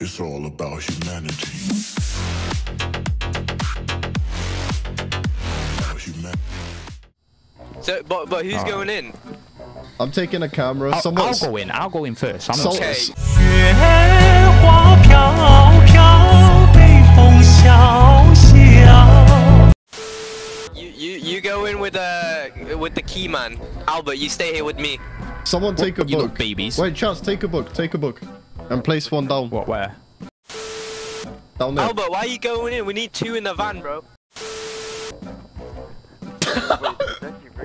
It's all about humanity. So, but, but who's right. going in? I'm taking a camera. I'll, Someone... I'll go in. I'll go in first. I'm Sol okay. You, you, you go in with uh with the key man. Albert, you stay here with me. Someone take what, a book. You babies. Wait, Charles, take a book. Take a book and place one down. What? Where? Down there. Albert, why are you going in? We need two in the van, bro.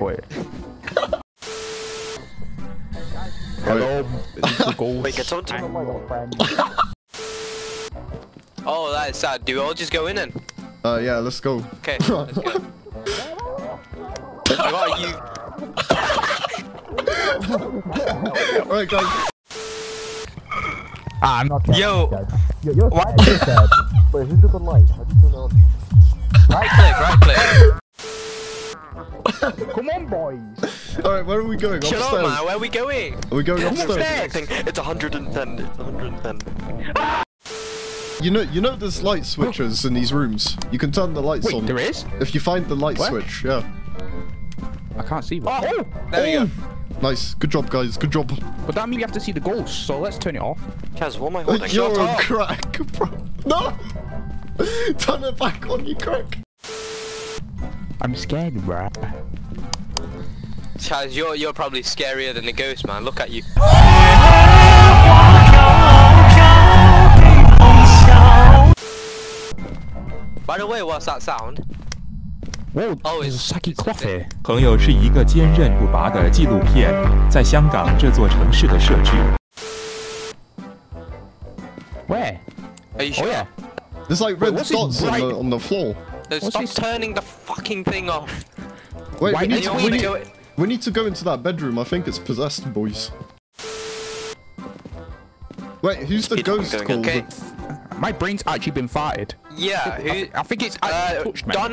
Wait. Hello. Wait, get someone to Oh, that is sad. Do we all just go in then? Uh, yeah, let's go. Okay, let's go. I got you. Alright, guys. Ah, I'm not. Yo, What? Wait, who's got the light? How do you turn it on? right click, right click. Come on, boys. Alright, where are we going? Shut upstairs. up, man. Where are we going? Are we going upstairs? Upstairs. It's 110. It's 110. You know, you know, there's light switches in these rooms. You can turn the lights Wait, on there is? if you find the light Where? switch. Yeah. I can't see that. Oh, there we go. Nice. Good job, guys. Good job. But that means you have to see the ghost. so let's turn it off. Chaz, what am I holding? You're a crack, bro. No! turn it back on, you crack. I'm scared, bro. Chaz, you're, you're probably scarier than the ghost, man. Look at you. By the way, what's that sound? Whoa, Oh, there's a it's- sacky cloth here. 朋友是一个坚韧不拔的纪录片，在香港这座城市的设置。 Where? Are you sure? Oh yeah. There's like red what's this dots on bright- the, on the floor. So What's stop this- turning the fucking thing off. Wait, Why we do need, And to, you we, want to need, go? we need to go into that bedroom. I think it's possessed, boys. Wait, who's the It's ghost going called? Okay. My brain's actually been farted. Yeah. Who? I think it's Uh, actually touched me. Donna